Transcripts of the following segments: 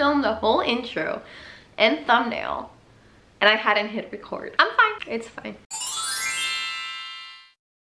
filmed the whole intro and thumbnail and I hadn't hit record. I'm fine, it's fine.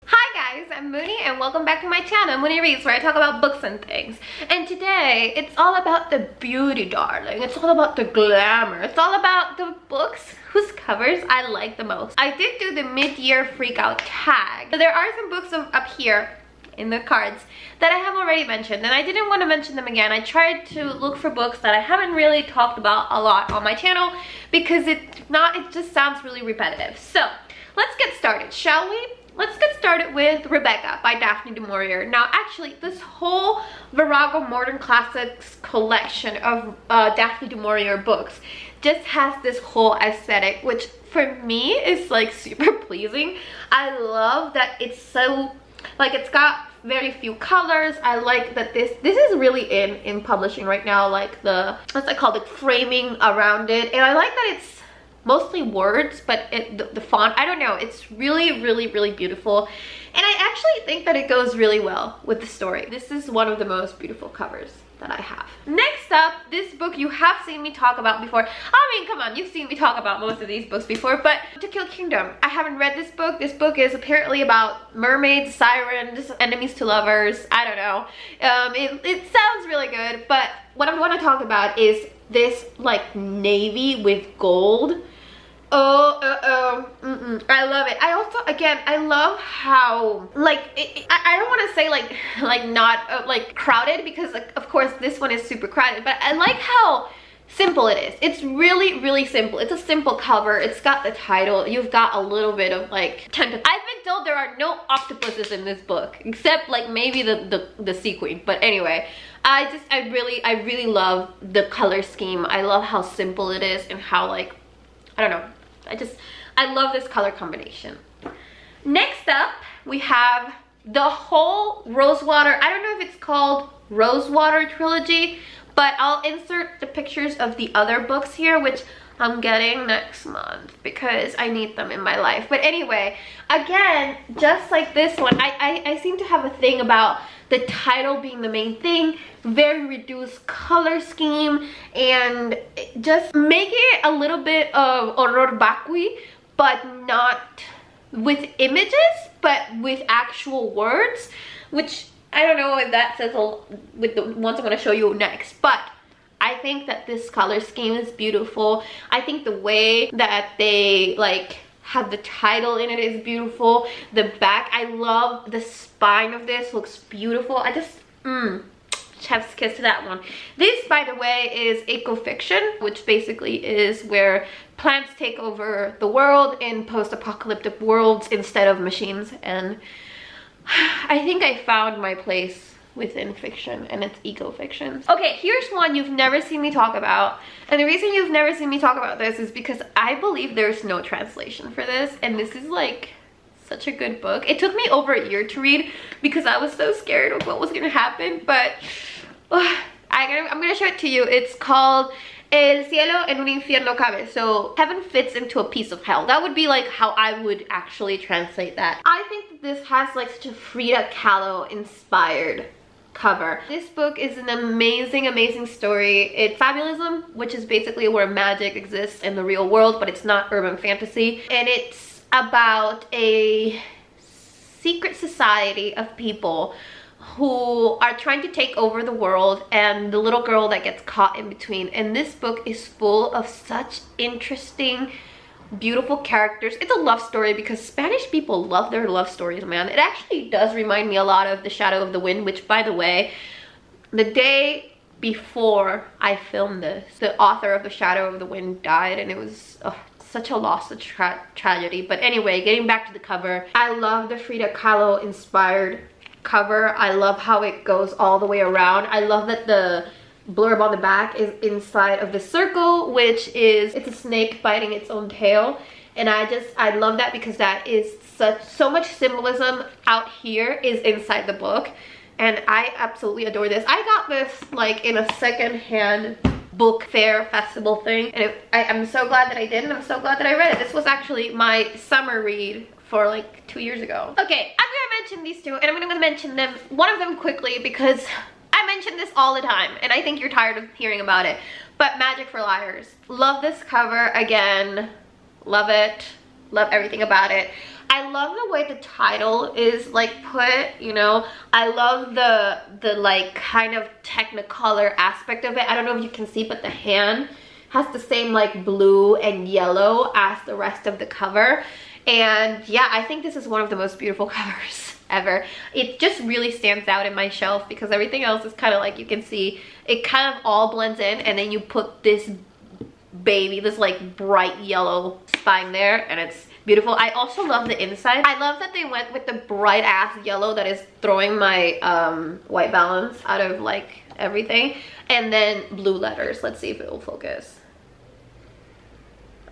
Hi guys, I'm Mooni and welcome back to my channel, Mooni Reads, where I talk about books and things. And today, it's all about the beauty, darling. It's all about the glamour. It's all about the books whose covers I like the most. I did do the mid-year freakout tag. So there are some books up here in the cards that I have already mentioned and I didn't want to mention them again. I tried to look for books that I haven't really talked about a lot on my channel because it not it just sounds really repetitive. So let's get started, shall we? Let's get started with Rebecca by Daphne du Maurier. Now, actually, this whole Virago Modern Classics collection of uh, Daphne du Maurier books just has this whole aesthetic, which for me is like super pleasing. I love that it's so like it's got very few colors. I like that this this is really in in publishing right now like the what's that called? The framing around it. And i like that it's mostly words but it the, the font i don't know. It's really really really beautiful. And i actually think that it goes really well with the story. This is one of the most beautiful covers that I have. Next up, this book you have seen me talk about before. I mean, come on, you've seen me talk about most of these books before, but To Kill Kingdom. I haven't read this book. This book is apparently about mermaids, sirens, enemies to lovers. I don't know. Um, it, it sounds really good, but what I want to talk about is this like navy with gold Oh, uh, oh, mm -mm. I love it. I also, again, I love how, like, it, it, I, I, don't want to say, like, like not, uh, like, crowded, because, like, of course, this one is super crowded, but I like how simple it is. It's really, really simple. It's a simple cover. It's got the title. You've got a little bit of, like, tentacles. I've been told there are no octopuses in this book, except, like, maybe the, the, the sea queen, but anyway. I just, I really, I really love the color scheme. I love how simple it is and how, like, I don't know, I just, I love this color combination. Next up, we have the whole Rosewater, I don't know if it's called Rosewater Trilogy, but I'll insert the pictures of the other books here, which I'm getting next month because I need them in my life. But anyway, again, just like this one, I, I, I seem to have a thing about the title being the main thing, very reduced color scheme, and just making it a little bit of horror vacui, but not with images, but with actual words, which I don't know if that says a, with the ones I'm going to show you next, but I think that this color scheme is beautiful. I think the way that they like have the title in it is beautiful. The back, I love the spine of this, looks beautiful. I just, mmm, chef's kiss to that one. This, by the way, is ecofiction, which basically is where plants take over the world in post-apocalyptic worlds instead of machines. And I think I found my place within fiction and it's eco-fiction. Okay, here's one you've never seen me talk about. And the reason you've never seen me talk about this is because I believe there's no translation for this and this is like such a good book. It took me over a year to read because I was so scared of what was gonna happen, but uh, I, I'm gonna show it to you. It's called El cielo en un infierno cabe. So heaven fits into a piece of hell. That would be like how I would actually translate that. I think this has like such a Frida Kahlo inspired cover. This book is an amazing, amazing story. It's fabulism, which is basically where magic exists in the real world, but it's not urban fantasy. And it's about a secret society of people who are trying to take over the world and the little girl that gets caught in between. And this book is full of such interesting beautiful characters. It's a love story because Spanish people love their love stories, man. It actually does remind me a lot of The Shadow of the Wind, which by the way, the day before I filmed this, the author of The Shadow of the Wind died and it was oh, such a loss, a tra tragedy. But anyway, getting back to the cover, I love the Frida Kahlo inspired cover. I love how it goes all the way around. I love that the blurb on the back is inside of the circle, which is, it's a snake biting its own tail. And I just, I love that because that is such, so much symbolism out here is inside the book. And I absolutely adore this. I got this like in a secondhand book fair festival thing. And it, I, I'm so glad that I did and I'm so glad that I read it. This was actually my summer read for like two years ago. Okay, I'm gonna mention these two and I'm gonna mention them, one of them quickly because I mention this all the time and I think you're tired of hearing about it. But Magic for Liars. Love this cover again. Love it. Love everything about it. I love the way the title is like put, you know. I love the the like kind of technicolor aspect of it. I don't know if you can see, but the hand has the same like blue and yellow as the rest of the cover. And yeah, I think this is one of the most beautiful covers ever. It just really stands out in my shelf because everything else is kind of like you can see, it kind of all blends in and then you put this baby, this like bright yellow spine there and it's beautiful. I also love the inside. I love that they went with the bright ass yellow that is throwing my um, white balance out of like everything. And then blue letters. Let's see if it will focus.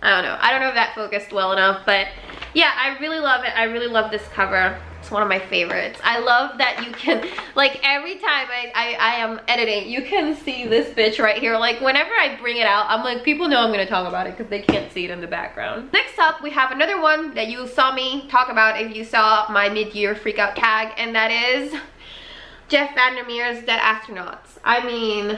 I don't know. I don't know if that focused well enough, but yeah, I really love it. I really love this cover. It's one of my favorites. I love that you can, like every time I, I, I am editing, you can see this bitch right here. Like whenever I bring it out, I'm like, people know I'm gonna talk about it because they can't see it in the background. Next up, we have another one that you saw me talk about if you saw my mid-year freakout tag, and that is Jeff Vandermeer's Dead Astronauts. I mean,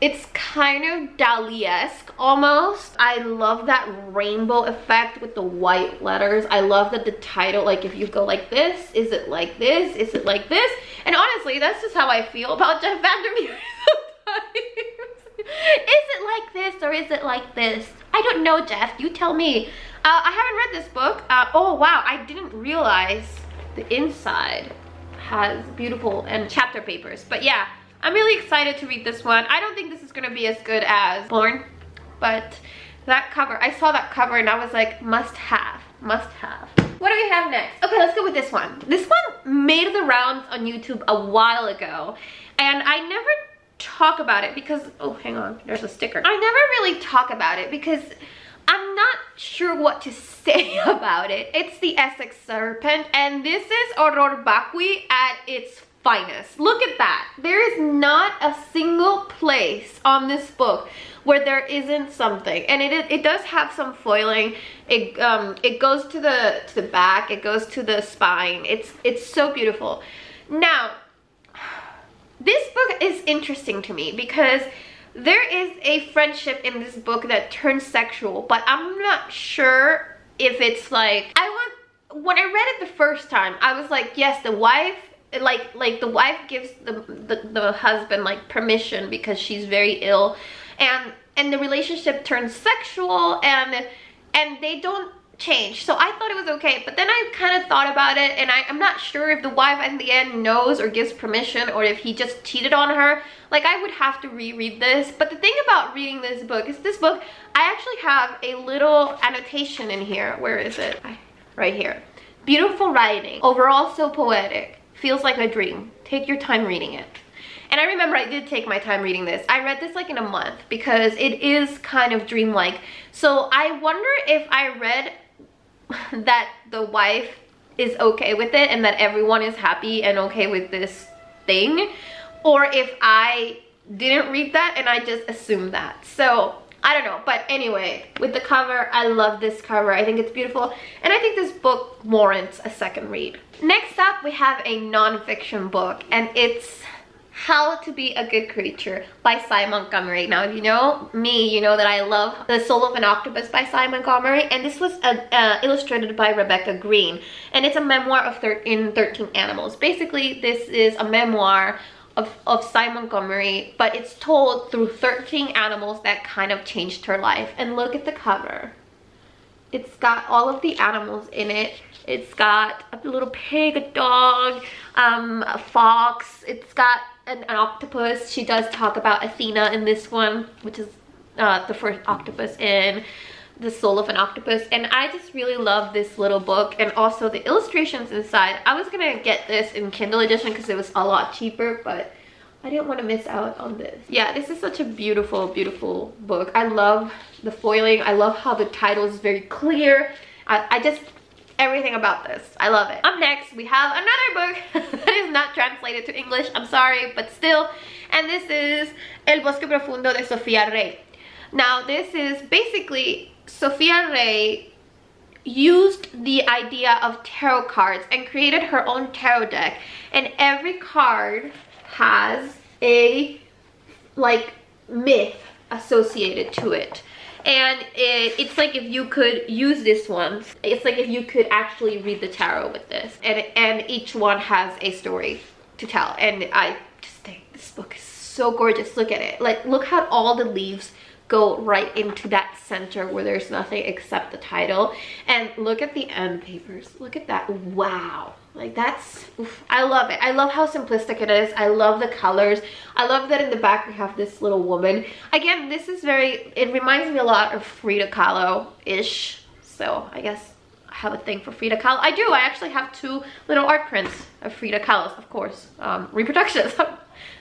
it's kind of Dali-esque almost. I love that rainbow effect with the white letters. I love that the title, like if you go like this, is it like this? Is it like this? And honestly, that's just how I feel about Jeff Vandermeer is it like this or is it like this? I don't know, Jeff. You tell me. Uh, I haven't read this book. Uh, oh, wow. I didn't realize the inside has beautiful and chapter papers. But yeah, I'm really excited to read this one. I don't think this is gonna be as good as Borne, but that cover, I saw that cover and I was like, must have, must have. What do we have next? Okay, let's go with this one. This one made the rounds on YouTube a while ago and I never talk about it because, oh, hang on, there's a sticker. I never really talk about it because I'm not sure what to say about it. It's the Essex Serpent and this is horror vacui at its finest. Look at that. There is not a single place on this book where there isn't something. And it it does have some foiling. It um it goes to the to the back. It goes to the spine. It's it's so beautiful. Now this book is interesting to me because there is a friendship in this book that turns sexual but i'm not sure if it's like i want when i read it the first time i was like yes the wife like like the wife gives the, the, the husband like permission because she's very ill. And and the relationship turns sexual and and they don't change. So i thought it was okay but then i kind of thought about it and I, i'm not sure if the wife in the end knows or gives permission or if he just cheated on her. Like i would have to reread this. But the thing about reading this book is this book i actually have a little annotation in here. Where is it? Right here. Beautiful writing. Overall so poetic feels like a dream. Take your time reading it. And I remember I did take my time reading this. I read this like in a month because it is kind of dreamlike. So I wonder if I read that the wife is okay with it and that everyone is happy and okay with this thing or if I didn't read that and I just assumed that. So I don't know. But anyway, with the cover, I love this cover. I think it's beautiful. And I think this book warrants a second read. Next up, we have a non-fiction book. And it's how to Be a Good Creature by Sy Montgomery. Now, if you know me, you know that I love The Soul of an Octopus by Sy Montgomery. And this was uh, uh, illustrated by Rebecca Green. And it's a memoir of thir in 13 animals. Basically, this is a memoir of, of Sy Montgomery, but it's told through 13 animals that kind of changed her life. And look at the cover. It's got all of the animals in it. It's got a little pig, a dog, um, a fox. It's got an, an octopus. She does talk about Athena in this one, which is uh, the first octopus in the soul of an octopus and i just really love this little book and also the illustrations inside. I was gonna get this in kindle edition because it was a lot cheaper but i didn't want to miss out on this. Yeah this is such a beautiful beautiful book. I love the foiling. I love how the title is very clear. I, I just everything about this i love it. Up next we have another book that is not translated to english i'm sorry but still and this is el bosque profundo de sofia rey. Now this is basically Sophia Rey used the idea of tarot cards and created her own tarot deck. And every card has a like myth associated to it. And it, it's like if you could use this one it's like if you could actually read the tarot with this. And and each one has a story to tell. And i just think this book is so gorgeous. Look at it. Like look how all the leaves go right into that center where there's nothing except the title. And look at the end papers. Look at that. Wow. Like that's oof, i love it. I love how simplistic it is. I love the colors. I love that in the back we have this little woman. Again this is very it reminds me a lot of frida kahlo ish so i guess have a thing for Frida Kahlo. I do. I actually have two little art prints of Frida Kahlo's, of course. Um, reproductions. I'm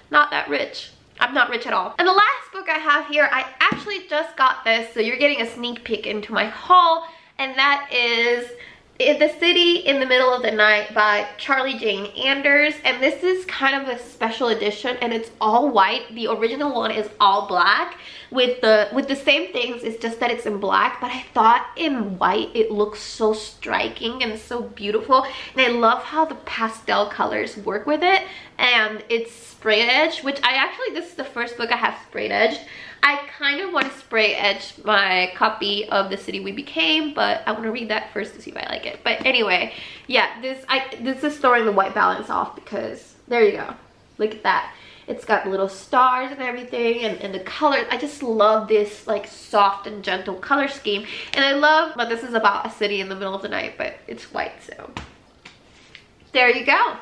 not that rich. I'm not rich at all. And the last book I have here, I actually just got this, so you're getting a sneak peek into my haul, and that is the City in the Middle of the Night by Charlie Jane Anders and this is kind of a special edition and it's all white. The original one is all black with the with the same things it's just that it's in black but I thought in white it looks so striking and so beautiful and I love how the pastel colors work with it and it's spray edge which I actually this is the first book I have sprayed edged I kind of want to spray edge my copy of The City We Became, but I want to read that first to see if I like it. But anyway, yeah, this I this is throwing the white balance off because there you go. Look at that. It's got little stars and everything and, and the colors. I just love this like soft and gentle color scheme. And I love, but this is about a city in the middle of the night, but it's white, so. There you go.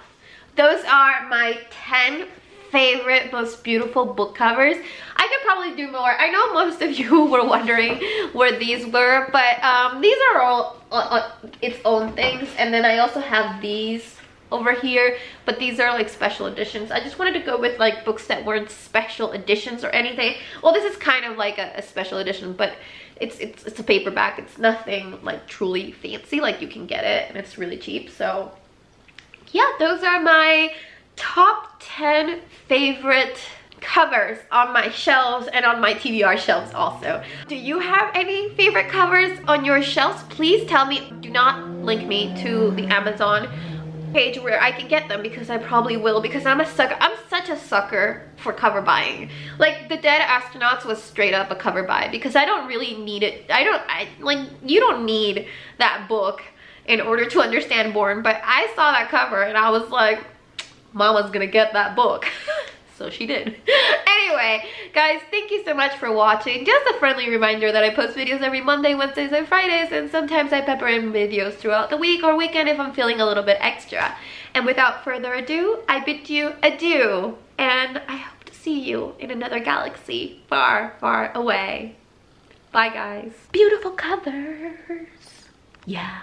Those are my 10 favorite, most beautiful book covers. I could probably do more. I know most of you were wondering where these were, but um, these are all uh, uh, its own things. And then I also have these over here but these are like special editions i just wanted to go with like books that weren't special editions or anything well this is kind of like a, a special edition but it's it's it's a paperback it's nothing like truly fancy like you can get it and it's really cheap so yeah those are my top 10 favorite covers on my shelves and on my TBR shelves also. Do you have any favorite covers on your shelves? Please tell me. Do not link me to the Amazon page where I can get them because I probably will because I'm a sucker. I'm such a sucker for cover buying. Like The Dead Astronauts was straight up a cover buy because I don't really need it. I don't, I like, you don't need that book in order to understand Borne but I saw that cover and I was like, mama's gonna get that book. so she did. anyway, guys, thank you so much for watching. Just a friendly reminder that I post videos every Monday, Wednesdays, and Fridays, and sometimes I pepper in videos throughout the week or weekend if I'm feeling a little bit extra. And without further ado, I bid you adieu, and I hope to see you in another galaxy far, far away. Bye, guys. Beautiful covers. Yeah.